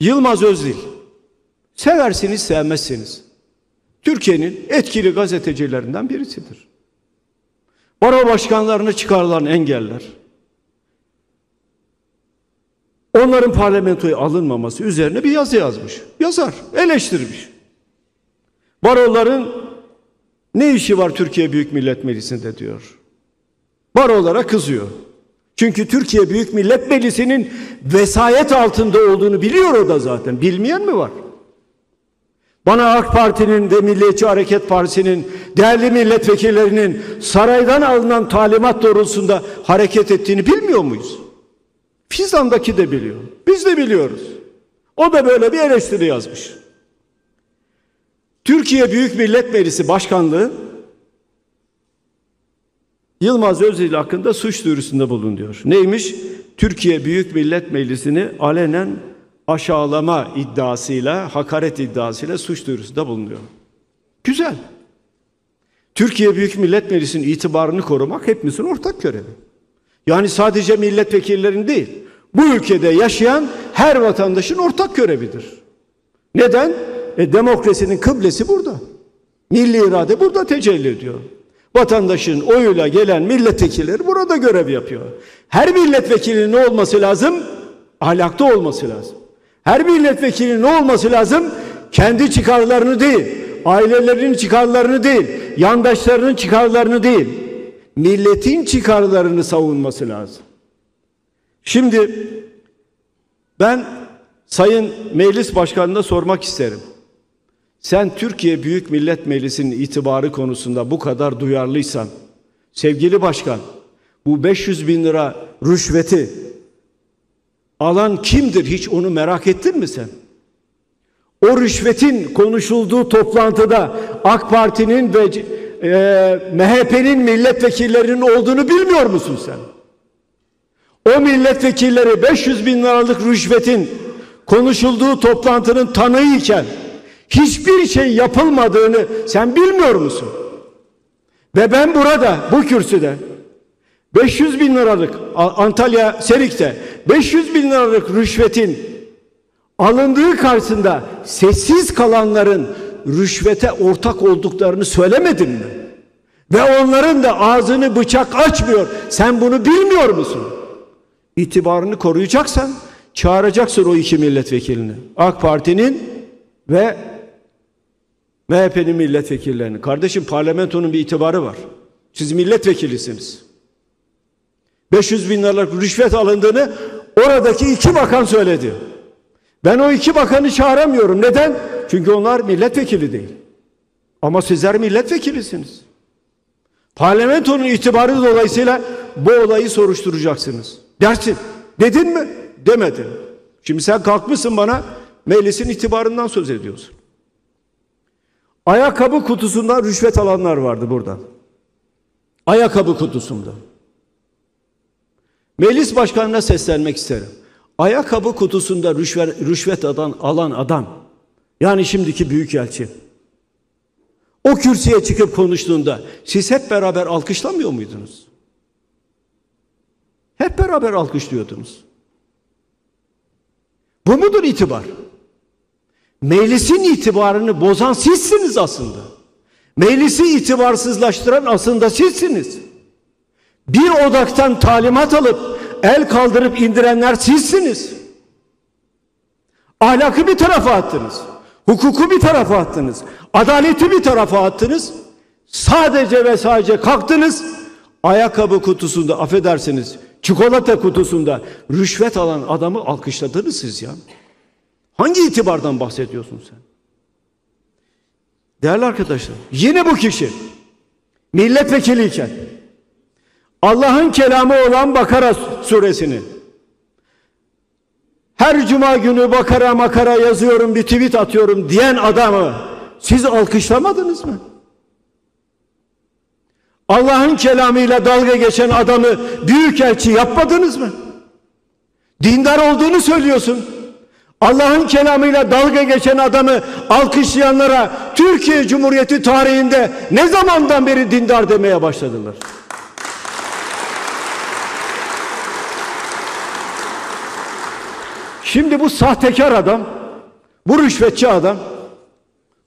Yılmaz Özdil. Seversiniz, sevmezsiniz. Türkiye'nin etkili gazetecilerinden birisidir. Baro başkanlarını çıkarılan engeller, onların parlamentoya alınmaması üzerine bir yazı yazmış. Yazar, eleştirmiş. Baroların ne işi var Türkiye Büyük Millet Meclisi'nde diyor. Barolara kızıyor. Çünkü Türkiye Büyük Millet Meclisi'nin vesayet altında olduğunu biliyor o da zaten. Bilmeyen mi var? Bana AK Parti'nin ve Milliyetçi Hareket Partisi'nin değerli milletvekillerinin saraydan alınan talimat doğrultusunda hareket ettiğini bilmiyor muyuz? Fizan'daki de biliyor. Biz de biliyoruz. O da böyle bir eleştiri yazmış. Türkiye Büyük Millet Meclisi Başkanlığı Yılmaz Özdil hakkında suç duyurusunda bulunuyor. Neymiş? Türkiye Büyük Millet Meclisi'ni alenen aşağılama iddiasıyla, hakaret iddiasıyla suç duyurusunda bulunuyor. Güzel. Türkiye Büyük Millet Meclisi'nin itibarını korumak hepimizin ortak görevi. Yani sadece milletvekillerinin değil, bu ülkede yaşayan her vatandaşın ortak görevidir. Neden? E, demokrasinin kıblesi burada. Milli irade burada tecelli ediyor. Vatandaşın oyuyla gelen milletvekilleri burada görev yapıyor. Her milletvekilinin ne olması lazım? Ahlakta olması lazım. Her milletvekilinin ne olması lazım? Kendi çıkarlarını değil, ailelerinin çıkarlarını değil, yandaşlarının çıkarlarını değil, milletin çıkarlarını savunması lazım. Şimdi ben Sayın Meclis Başkanı'na sormak isterim. Sen Türkiye Büyük Millet Meclisi'nin itibarı konusunda bu kadar duyarlıysan, sevgili başkan, bu 500 bin lira rüşveti alan kimdir hiç onu merak ettin mi sen? O rüşvetin konuşulduğu toplantıda AK Parti'nin ve e, MHP'nin milletvekillerinin olduğunu bilmiyor musun sen? O milletvekilleri 500 bin liralık rüşvetin konuşulduğu toplantının tanığıyken hiçbir şey yapılmadığını sen bilmiyor musun? Ve ben burada bu kürsüde 500 bin liralık Antalya Serik'te 500 bin liralık rüşvetin alındığı karşısında sessiz kalanların rüşvete ortak olduklarını söylemedim mi? Ve onların da ağzını bıçak açmıyor. Sen bunu bilmiyor musun? İtibarını koruyacaksan çağıracaksın o iki milletvekilini. AK Parti'nin ve MHP'nin milletvekillerini. Kardeşim parlamentonun bir itibarı var. Siz milletvekilisiniz. 500 bin liralık rüşvet alındığını oradaki iki bakan söyledi. Ben o iki bakanı çağıramıyorum. Neden? Çünkü onlar milletvekili değil. Ama sizler milletvekilisiniz. Parlamentonun itibarı dolayısıyla bu olayı soruşturacaksınız. Dersin. Dedin mi? Demedin. Şimdi sen kalkmışsın bana meclisin itibarından söz ediyorsun. Ayakkabı kutusunda rüşvet alanlar vardı burada. Ayakkabı kutusunda. Meclis başkanına seslenmek isterim. Ayakkabı kutusunda rüşvet, rüşvet alan, alan adam, yani şimdiki büyükelçi, o kürsüye çıkıp konuştuğunda siz hep beraber alkışlamıyor muydunuz? Hep beraber alkışlıyordunuz. Bu mudur itibar? Meclisin itibarını bozan sizsiniz aslında. Meclisi itibarsızlaştıran aslında sizsiniz. Bir odaktan talimat alıp el kaldırıp indirenler sizsiniz. Ahlakı bir tarafa attınız. Hukuku bir tarafa attınız. Adaleti bir tarafa attınız. Sadece ve sadece kalktınız. Ayakkabı kutusunda affedersiniz çikolata kutusunda rüşvet alan adamı alkışladınız siz ya. Hangi itibardan bahsediyorsun sen? Değerli arkadaşlar, yine bu kişi milletvekiliyken Allah'ın kelamı olan Bakara suresini her cuma günü Bakara makara yazıyorum bir tweet atıyorum diyen adamı siz alkışlamadınız mı? Allah'ın kelamıyla dalga geçen adamı büyükelçi yapmadınız mı? Dindar olduğunu söylüyorsun. Allah'ın kelamıyla dalga geçen adamı alkışlayanlara Türkiye Cumhuriyeti tarihinde ne zamandan beri dindar demeye başladılar? Şimdi bu sahtekar adam, bu rüşvetçi adam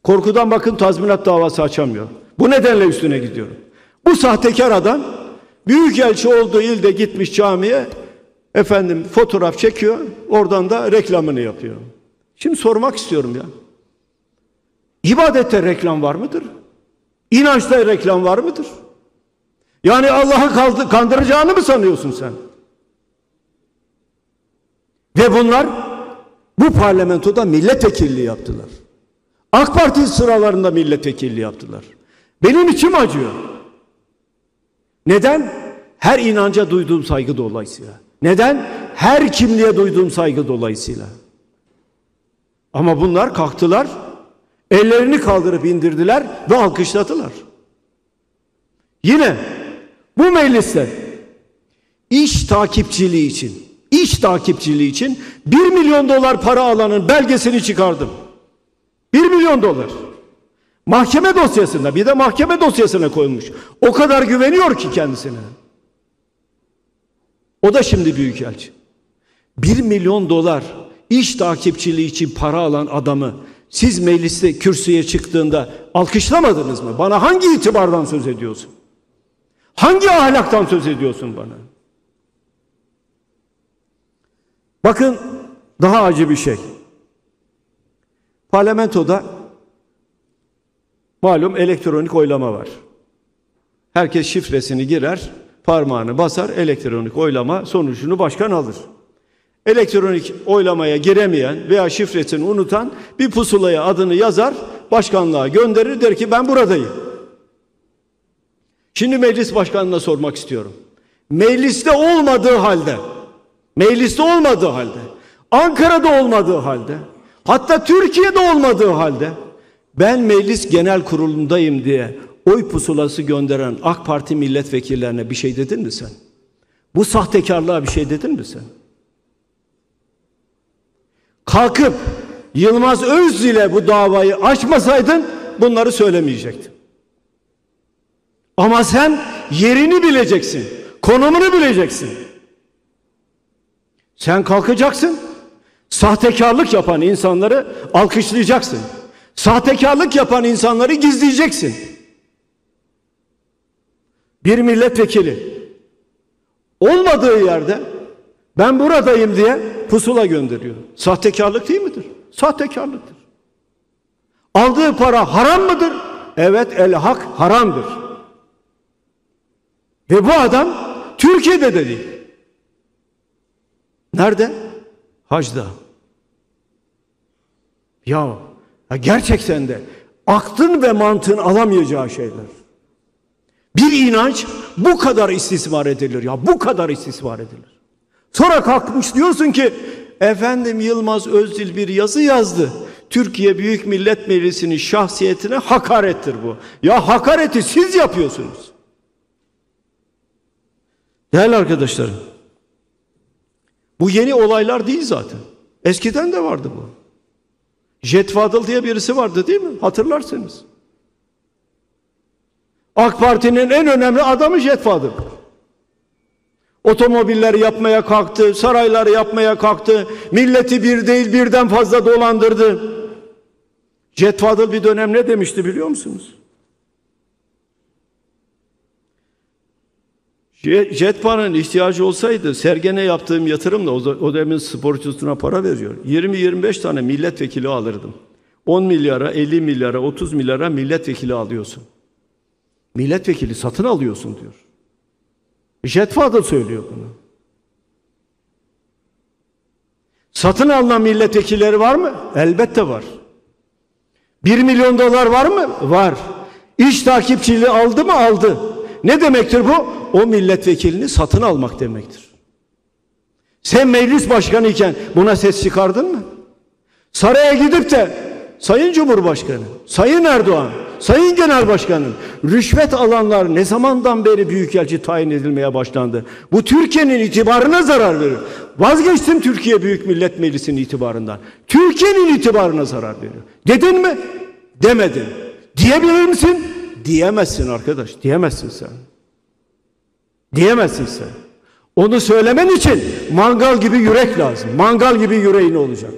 korkudan bakın tazminat davası açamıyor. Bu nedenle üstüne gidiyorum. Bu sahtekar adam büyükelçi olduğu ilde gitmiş camiye efendim fotoğraf çekiyor. Oradan da reklamını yapıyor. Şimdi sormak istiyorum ya. İbadette reklam var mıdır? İnançta reklam var mıdır? Yani Allah'ı kandıracağını mı sanıyorsun sen? Ve bunlar bu parlamentoda milletvekilliği yaptılar. AK Parti sıralarında milletvekilliği yaptılar. Benim içim acıyor. Neden? Her inanca duyduğum saygı dolayısıyla. Neden? Her kimliğe duyduğum saygı dolayısıyla. Ama bunlar kalktılar, ellerini kaldırıp indirdiler ve alkışladılar. Yine bu mecliste iş takipçiliği için, iş takipçiliği için 1 milyon dolar para alanın belgesini çıkardım. 1 milyon dolar. Mahkeme dosyasında bir de mahkeme dosyasına koymuş. O kadar güveniyor ki kendisine. O da şimdi büyükelçi. 1 milyon dolar iş takipçiliği için para alan adamı siz mecliste kürsüye çıktığında alkışlamadınız mı? Bana hangi itibardan söz ediyorsun? Hangi ahlaktan söz ediyorsun bana? Bakın daha acı bir şey. Parlamentoda malum elektronik oylama var. Herkes şifresini girer, parmağını basar, elektronik oylama sonucunu başkan alır. Elektronik oylamaya giremeyen veya şifresini unutan bir pusulaya adını yazar, başkanlığa gönderir der ki ben buradayım. Şimdi meclis başkanına sormak istiyorum. Mecliste olmadığı halde, mecliste olmadığı halde, Ankara'da olmadığı halde, hatta Türkiye'de olmadığı halde ben meclis genel kurulundayım diye oy pusulası gönderen AK Parti milletvekillerine bir şey dedin mi sen? Bu sahtekarlığa bir şey dedin mi sen? Kalkıp Yılmaz Öz ile bu davayı açmasaydın bunları söylemeyecektin. Ama sen yerini bileceksin. Konumunu bileceksin. Sen kalkacaksın. Sahtekarlık yapan insanları alkışlayacaksın. Sahtekarlık yapan insanları gizleyeceksin. Bir milletvekili olmadığı yerde ben buradayım diye pusula gönderiyor. Sahtekarlık değil midir? Sahtekarlıktır. Aldığı para haram mıdır? Evet el hak haramdır. Ve bu adam Türkiye'de de değil. Nerede? Hacda. Ya, ya gerçekten de aklın ve mantığın alamayacağı şeyler. Bir inanç bu kadar istismar edilir ya bu kadar istismar edilir. Sonra kalkmış diyorsun ki efendim Yılmaz Özdil bir yazı yazdı. Türkiye Büyük Millet Meclisi'nin şahsiyetine hakarettir bu. Ya hakareti siz yapıyorsunuz. Değerli arkadaşlarım, bu yeni olaylar değil zaten. Eskiden de vardı bu. Jet Fadıl diye birisi vardı değil mi? Hatırlarsınız. AK Parti'nin en önemli adamı Jet Fadıl. Otomobilleri yapmaya kalktı, sarayları yapmaya kalktı, milleti bir değil birden fazla dolandırdı. Jet bir dönem ne demişti biliyor musunuz? Jetpar'ın ihtiyacı olsaydı Sergen'e yaptığım yatırımla o dönemin sporcusuna para veriyor. 20-25 tane milletvekili alırdım. 10 milyara, 50 milyara, 30 milyara milletvekili alıyorsun. Milletvekili satın alıyorsun diyor. Jetfa da söylüyor bunu. Satın alınan milletvekilleri var mı? Elbette var. 1 milyon dolar var mı? Var. İş takipçiliği aldı mı? Aldı. Ne demektir bu? O milletvekilini satın almak demektir. Sen meclis başkanı iken buna ses çıkardın mı? Saraya gidip de Sayın Cumhurbaşkanı, Sayın Erdoğan, Sayın Genel Başkanım, rüşvet alanlar ne zamandan beri büyükelçi tayin edilmeye başlandı? Bu Türkiye'nin itibarına zarar verir. Vazgeçtim Türkiye Büyük Millet Meclisi'nin itibarından. Türkiye'nin itibarına zarar veriyor. Dedin mi? Demedin. Diyebilir misin? Diyemezsin arkadaş. Diyemezsin sen. Diyemezsin sen. Onu söylemen için mangal gibi yürek lazım. Mangal gibi yüreğin olacak.